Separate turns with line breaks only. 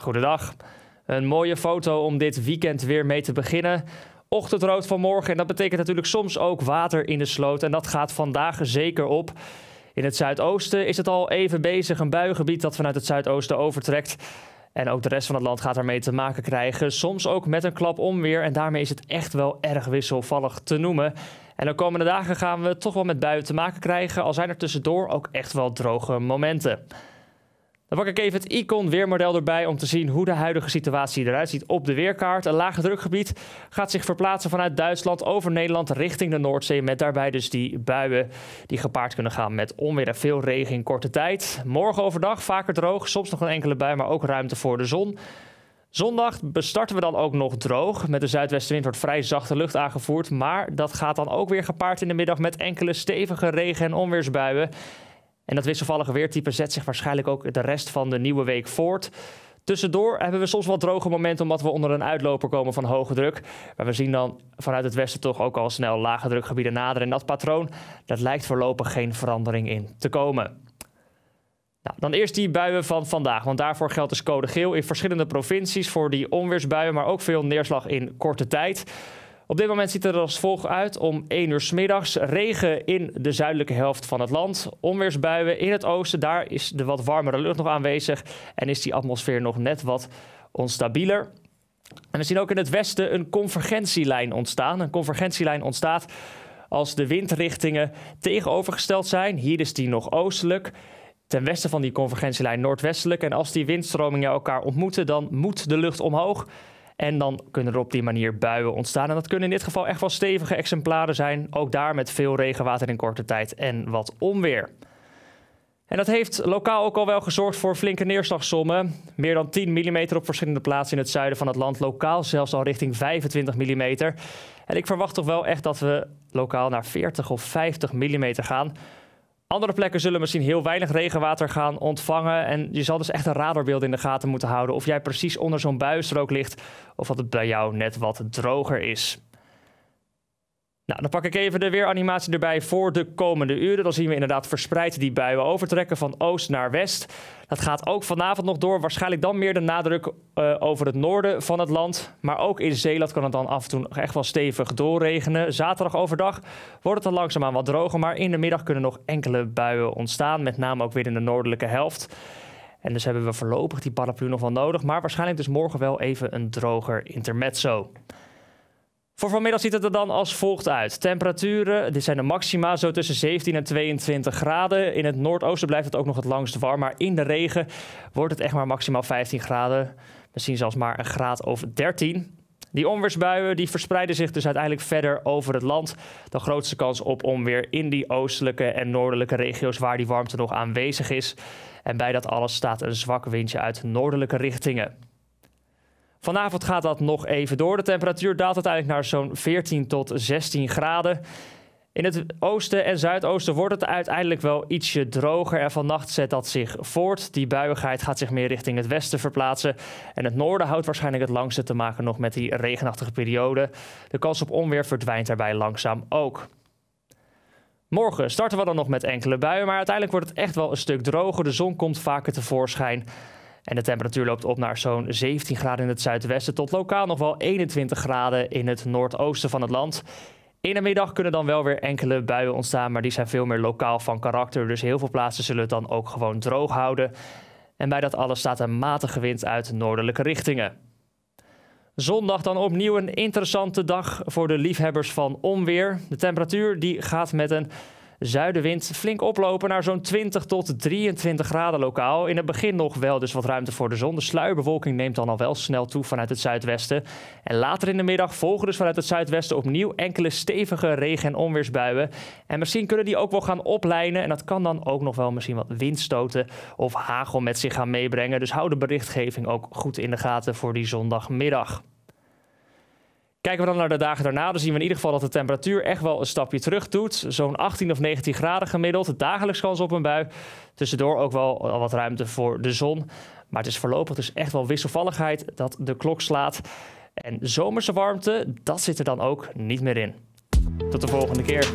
Goedendag. Een mooie foto om dit weekend weer mee te beginnen. Ochtendrood van morgen en dat betekent natuurlijk soms ook water in de sloot. En dat gaat vandaag zeker op. In het zuidoosten is het al even bezig, een buiengebied dat vanuit het zuidoosten overtrekt. En ook de rest van het land gaat ermee te maken krijgen. Soms ook met een klap onweer. En daarmee is het echt wel erg wisselvallig te noemen. En de komende dagen gaan we toch wel met buien te maken krijgen. Al zijn er tussendoor ook echt wel droge momenten. Dan pak ik even het Icon weermodel erbij om te zien hoe de huidige situatie eruit ziet op de weerkaart. Een lage drukgebied gaat zich verplaatsen vanuit Duitsland over Nederland richting de Noordzee. Met daarbij dus die buien die gepaard kunnen gaan met onweer en veel regen in korte tijd. Morgen overdag vaker droog, soms nog een enkele bui, maar ook ruimte voor de zon. Zondag bestarten we dan ook nog droog. Met de zuidwestenwind wordt vrij zachte lucht aangevoerd. Maar dat gaat dan ook weer gepaard in de middag met enkele stevige regen- en onweersbuien. En dat wisselvallige weertype zet zich waarschijnlijk ook de rest van de nieuwe week voort. Tussendoor hebben we soms wel droge momenten omdat we onder een uitloper komen van hoge druk. Maar we zien dan vanuit het westen toch ook al snel lage drukgebieden naderen. En dat patroon, dat lijkt voorlopig geen verandering in te komen. Nou, dan eerst die buien van vandaag, want daarvoor geldt dus code geel in verschillende provincies voor die onweersbuien, maar ook veel neerslag in korte tijd. Op dit moment ziet het er als volgt uit. Om 1 uur s middags regen in de zuidelijke helft van het land. Onweersbuien in het oosten. Daar is de wat warmere lucht nog aanwezig. En is die atmosfeer nog net wat onstabieler. En we zien ook in het westen een convergentielijn ontstaan. Een convergentielijn ontstaat als de windrichtingen tegenovergesteld zijn. Hier is die nog oostelijk. Ten westen van die convergentielijn noordwestelijk. En als die windstromingen elkaar ontmoeten, dan moet de lucht omhoog. En dan kunnen er op die manier buien ontstaan. En dat kunnen in dit geval echt wel stevige exemplaren zijn. Ook daar met veel regenwater in korte tijd en wat onweer. En dat heeft lokaal ook al wel gezorgd voor flinke neerslagsommen. Meer dan 10 mm op verschillende plaatsen in het zuiden van het land. Lokaal zelfs al richting 25 mm. En ik verwacht toch wel echt dat we lokaal naar 40 of 50 mm gaan. Andere plekken zullen misschien heel weinig regenwater gaan ontvangen. En je zal dus echt een radarbeeld in de gaten moeten houden. Of jij precies onder zo'n buienstrook ligt. Of dat het bij jou net wat droger is. Nou, dan pak ik even de weeranimatie erbij voor de komende uren. Dan zien we inderdaad verspreid die buien overtrekken van oost naar west. Dat gaat ook vanavond nog door. Waarschijnlijk dan meer de nadruk uh, over het noorden van het land. Maar ook in Zeeland kan het dan af en toe echt wel stevig doorregenen. Zaterdag overdag wordt het dan langzaamaan wat droger. Maar in de middag kunnen nog enkele buien ontstaan. Met name ook weer in de noordelijke helft. En dus hebben we voorlopig die paraplu nog wel nodig. Maar waarschijnlijk dus morgen wel even een droger intermezzo. Voor vanmiddag ziet het er dan als volgt uit. Temperaturen, dit zijn de maxima, zo tussen 17 en 22 graden. In het noordoosten blijft het ook nog het langst warm, maar in de regen wordt het echt maar maximaal 15 graden. Misschien zelfs maar een graad of 13. Die onweersbuien die verspreiden zich dus uiteindelijk verder over het land. De grootste kans op onweer in die oostelijke en noordelijke regio's waar die warmte nog aanwezig is. En bij dat alles staat een zwak windje uit noordelijke richtingen. Vanavond gaat dat nog even door. De temperatuur daalt uiteindelijk naar zo'n 14 tot 16 graden. In het oosten en zuidoosten wordt het uiteindelijk wel ietsje droger en vannacht zet dat zich voort. Die buiigheid gaat zich meer richting het westen verplaatsen. En het noorden houdt waarschijnlijk het langste te maken nog met die regenachtige periode. De kans op onweer verdwijnt daarbij langzaam ook. Morgen starten we dan nog met enkele buien, maar uiteindelijk wordt het echt wel een stuk droger. De zon komt vaker tevoorschijn. En de temperatuur loopt op naar zo'n 17 graden in het zuidwesten tot lokaal nog wel 21 graden in het noordoosten van het land. In de middag kunnen dan wel weer enkele buien ontstaan, maar die zijn veel meer lokaal van karakter. Dus heel veel plaatsen zullen het dan ook gewoon droog houden. En bij dat alles staat een matige wind uit noordelijke richtingen. Zondag dan opnieuw een interessante dag voor de liefhebbers van onweer. De temperatuur die gaat met een zuidenwind flink oplopen naar zo'n 20 tot 23 graden lokaal. In het begin nog wel dus wat ruimte voor de zon. De sluierbewolking neemt dan al wel snel toe vanuit het zuidwesten. En later in de middag volgen dus vanuit het zuidwesten opnieuw enkele stevige regen- en onweersbuien. En misschien kunnen die ook wel gaan oplijnen. En dat kan dan ook nog wel misschien wat windstoten of hagel met zich gaan meebrengen. Dus hou de berichtgeving ook goed in de gaten voor die zondagmiddag. Kijken we dan naar de dagen daarna, dan zien we in ieder geval dat de temperatuur echt wel een stapje terug doet. Zo'n 18 of 19 graden gemiddeld, dagelijks kans op een bui. Tussendoor ook wel wat ruimte voor de zon. Maar het is voorlopig dus echt wel wisselvalligheid dat de klok slaat. En zomerse warmte, dat zit er dan ook niet meer in. Tot de volgende keer.